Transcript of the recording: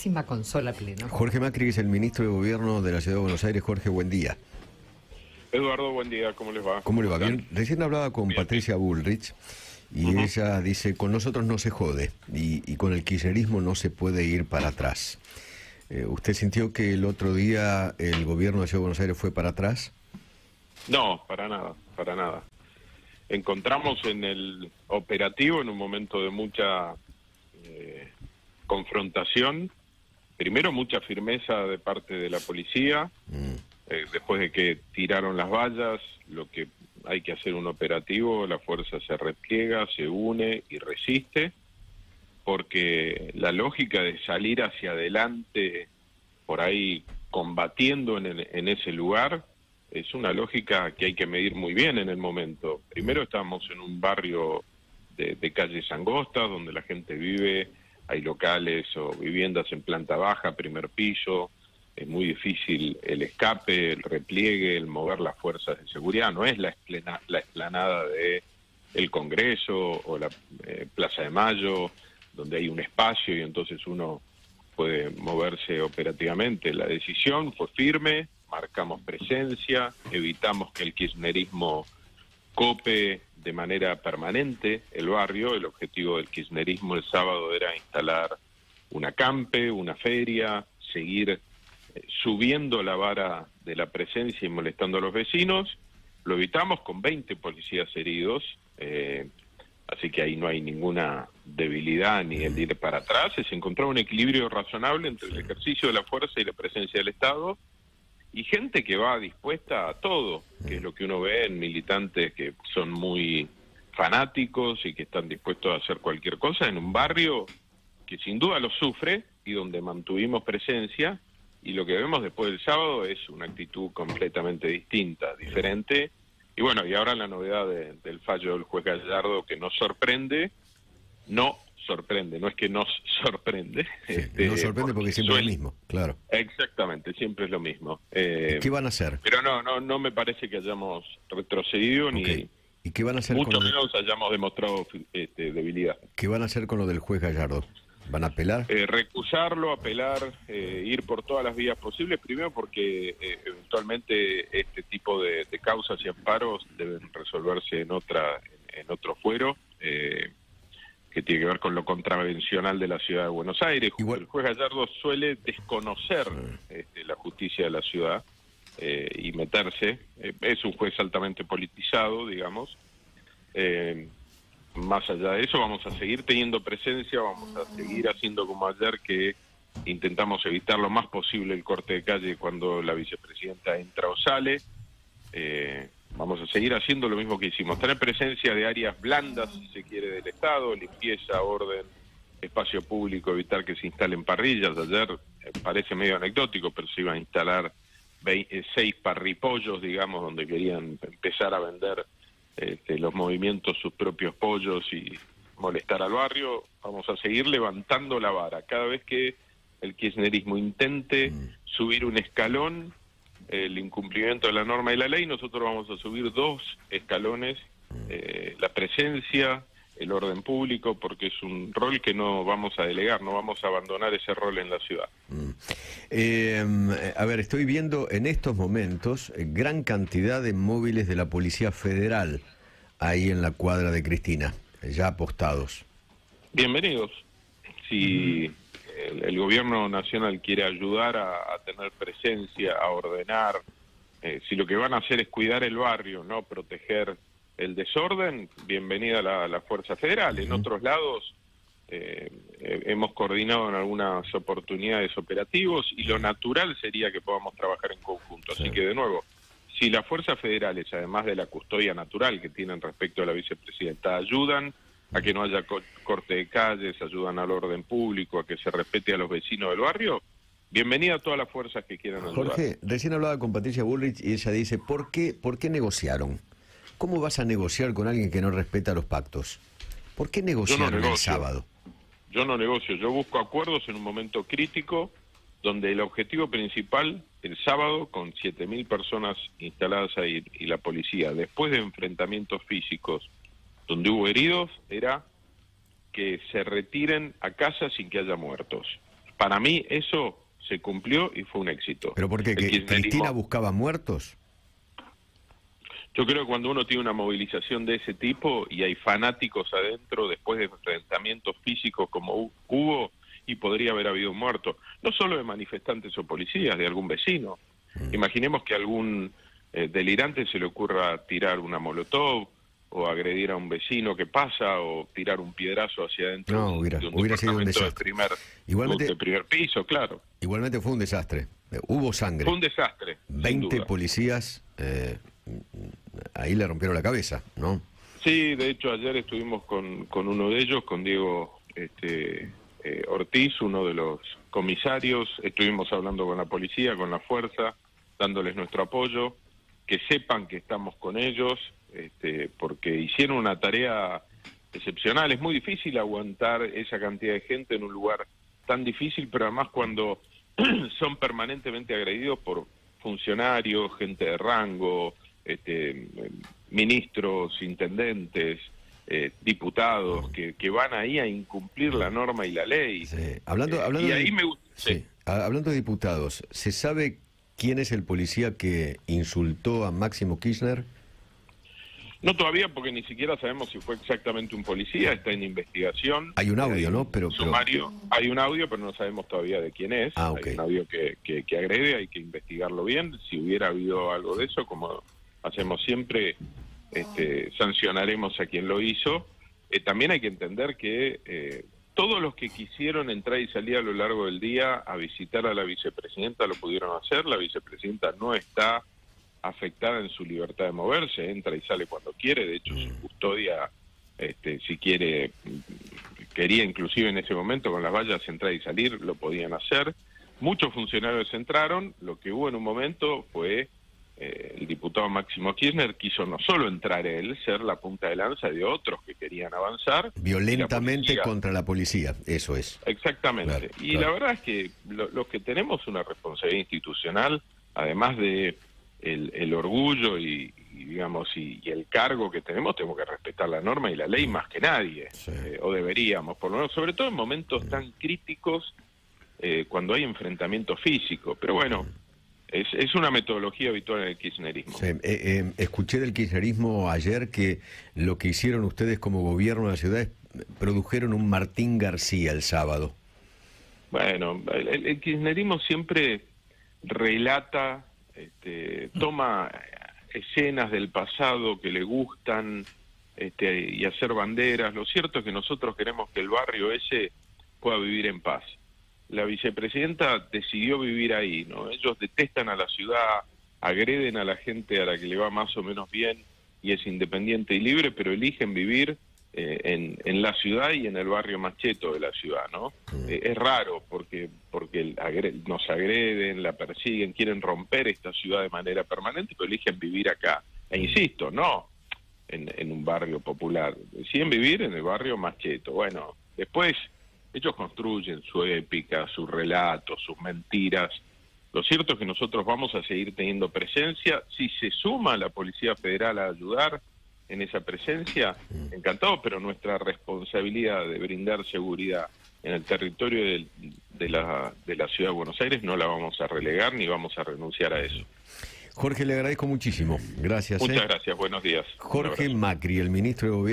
máxima consola pleno. Jorge Macri es el ministro de Gobierno de la Ciudad de Buenos Aires. Jorge, buen día. Eduardo, buen día, ¿cómo les va? ¿Cómo le va? Bien. Recién hablaba con Patricia Bullrich y ella dice, con nosotros no se jode y, con el kirchnerismo no se puede ir para atrás. Eh, ¿Usted sintió que el otro día el gobierno de Ciudad de Buenos Aires fue para atrás? No, para nada, para nada. Encontramos en el operativo, en un momento de mucha eh, confrontación, primero mucha firmeza de parte de la policía, mm. eh, después de que tiraron las vallas, lo que hay que hacer un operativo, la fuerza se repliega, se une y resiste, porque la lógica de salir hacia adelante por ahí combatiendo en, ese lugar es una lógica que hay que medir muy bien en el momento. Primero estamos en un barrio de, de calles angostas donde la gente vive, hay locales o viviendas en planta baja, primer piso, es muy difícil el escape, el repliegue, el mover las fuerzas de seguridad, no es la, la explanada de el Congreso o la eh, Plaza de Mayo, donde hay un espacio y entonces uno puede moverse operativamente. La decisión fue firme, marcamos presencia, evitamos que el kirchnerismo cope de manera permanente el barrio. El objetivo del kirchnerismo el sábado era instalar una campe, una feria, seguir subiendo la vara de la presencia y molestando a los vecinos. Lo evitamos con 20 policías heridos, eh, así que ahí no hay ninguna debilidad ni el ir para atrás. Se encontró un equilibrio razonable entre el ejercicio de la fuerza y la presencia del Estado y gente que va dispuesta a todo, que es lo que uno ve en militantes que son muy fanáticos y que están dispuestos a hacer cualquier cosa en un barrio que sin duda lo sufre y donde mantuvimos presencia y lo que vemos después del sábado es una actitud completamente distinta, diferente. Y bueno, y ahora la novedad del fallo del juez Gallardo que nos sorprende, no sorprende, no es que nos sorprende. este, nos sorprende porque, siempre es lo mismo, claro. Exactamente, siempre es lo mismo. Eh, ¿Qué van a hacer? Pero no, no, no me parece que hayamos retrocedido ni... ¿Y qué van a hacer mucho menos hayamos demostrado este, debilidad. ¿Qué van a hacer con lo del juez Gallardo? ¿Van a apelar? Eh, recusarlo, apelar, eh, ir por todas las vías posibles, primero porque eh, eventualmente este tipo de, causas y amparos deben resolverse en otra en, otro fuero, que tiene que ver con lo contravencional de la ciudad de Buenos Aires. El juez Gallardo suele desconocer este, la justicia de la ciudad y meterse. es un juez altamente politizado, digamos más allá de eso, vamos a seguir teniendo presencia, vamos a seguir haciendo como ayer que intentamos evitar lo más posible el corte de calle cuando la vicepresidenta entra o sale. Eh, vamos a seguir haciendo lo mismo que hicimos, tener presencia de áreas blandas, si se del Estado, limpieza, orden, espacio público, evitar que se instalen parrillas. Ayer eh, parece medio anecdótico, pero se iban a instalar eh, seis parripollos, digamos, donde querían empezar a vender este, los movimientos, sus propios pollos y molestar al barrio, vamos a seguir levantando la vara. Cada vez que el kirchnerismo intente mm. subir un escalón, el incumplimiento de la norma y la ley, nosotros vamos a subir dos escalones, mm. eh, la presencia, el orden público, porque es un rol que no vamos a delegar, no vamos a abandonar ese rol en la ciudad. Mm. Eh, a ver, estoy viendo en estos momentos eh, gran cantidad de móviles de la Policía Federal ahí en la cuadra de Cristina, ya apostados. Bienvenidos. Si el, gobierno nacional quiere ayudar a, tener presencia, a ordenar, eh, si lo que van a hacer es cuidar el barrio, no proteger el desorden, bienvenida la, la Fuerza Federal. En otros lados eh, hemos coordinado en algunas oportunidades operativos y lo natural sería que podamos trabajar en conjunto. Así que de nuevo, si las fuerzas federales, además de la custodia natural que tienen respecto a la vicepresidenta, ayudan a que no haya corte de calles, ayudan al orden público, a que se respete a los vecinos del barrio, bienvenida a todas las fuerzas que quieran ayudar. Jorge, recién hablaba con Patricia Bullrich y ella dice, ¿por qué, ¿por qué negociaron? ¿Cómo vas a negociar con alguien que no respeta los pactos? ¿Por qué negociaron el sábado? Yo no negocio, yo busco acuerdos en un momento crítico donde el objetivo principal el sábado con 7.000 personas instaladas ahí y la policía, después de enfrentamientos físicos donde hubo heridos, era que se retiren a casa sin que haya muertos. para mí eso se cumplió y fue un éxito. ¿Pero por qué? ¿Que Cristina buscaba muertos? Yo creo que cuando uno tiene una movilización de ese tipo y hay fanáticos adentro después de enfrentamientos físicos como hubo y podría haber habido un muerto, no solo de manifestantes o policías, de algún vecino. Mm. Imaginemos que a algún eh, delirante se le ocurra tirar una molotov o agredir a un vecino que pasa o tirar un piedrazo hacia adentro no, hubiera, de un hubiera sido un desastre. De primer, igualmente, primer piso, claro. Igualmente fue un desastre. Hubo sangre. Fue un desastre. 20 policías eh, ahí le rompieron la cabeza, ¿no? Sí, de hecho ayer estuvimos con, con uno de ellos, con Diego este, eh, Ortiz, uno de los comisarios, estuvimos hablando con la policía, con la fuerza, dándoles nuestro apoyo, que sepan que estamos con ellos, este, porque hicieron una tarea excepcional. Es muy difícil aguantar esa cantidad de gente en un lugar tan difícil, pero además cuando son permanentemente agredidos por funcionarios, gente de rango, este, ministros, intendentes, eh, diputados que, que, van ahí a incumplir la norma y la ley. Hablando, eh, hablando, de, hablando de diputados, ¿se sabe quién es el policía que insultó a Máximo Kirchner? No todavía, porque ni siquiera sabemos si fue exactamente un policía, está en investigación. Hay un audio, ¿no? Pero, sumario, hay un audio, pero no sabemos todavía de quién es. Ah, Hay un audio que, que, que, agrede, hay que investigarlo bien. Si hubiera habido algo de eso, como hacemos siempre, este, sancionaremos a quien lo hizo. Eh, también hay que entender que eh, todos los que quisieron entrar y salir a lo largo del día a visitar a la vicepresidenta lo pudieron hacer. La vicepresidenta no está afectada en su libertad de moverse, entra y sale cuando quiere. De hecho, su mm. custodia, este, si quiere, quería inclusive en ese momento con las vallas entrar y salir, lo podían hacer. Muchos funcionarios entraron. Lo que hubo en un momento fue eh, el diputado Máximo Kirchner quiso no solo entrar él, ser la punta de lanza de otros que querían avanzar. Violentamente contra la policía, eso es. Exactamente. y la verdad es que los que tenemos una responsabilidad institucional, además de el, orgullo y, digamos y, el cargo que tenemos, tenemos que respetar la norma y la ley más que nadie, eh, o deberíamos, por lo menos, sobre todo en momentos tan críticos eh, cuando hay enfrentamiento físico. Pero bueno, es, es una metodología habitual en el kirchnerismo. Eh, eh, escuché del kirchnerismo ayer que lo que hicieron ustedes como gobierno de la ciudad es produjeron un Martín García el sábado. Bueno, el, kirchnerismo siempre relata, este, toma escenas del pasado que le gustan este, y hacer banderas. Lo cierto es que nosotros queremos que el barrio ese pueda vivir en paz la vicepresidenta decidió vivir ahí, ¿no? Ellos detestan a la ciudad, agreden a la gente a la que le va más o menos bien y es independiente y libre, pero eligen vivir eh, en, en, la ciudad y en el barrio más cheto de la ciudad, ¿no? Mm. Eh, es raro porque porque nos agreden, la persiguen, quieren romper esta ciudad de manera permanente, pero eligen vivir acá. E insisto, no en, en un barrio popular, deciden vivir en el barrio más cheto. Bueno, después ellos construyen su épica, sus relatos, sus mentiras. Lo cierto es que nosotros vamos a seguir teniendo presencia. Si se suma la Policía Federal a ayudar en esa presencia, encantado, pero nuestra responsabilidad de brindar seguridad en el territorio de, de, la, de la Ciudad de Buenos Aires no la vamos a relegar ni vamos a renunciar a eso. Jorge, le agradezco muchísimo. Gracias. Muchas ¿eh? gracias. Buenos días. Jorge Macri, el ministro de Gobierno.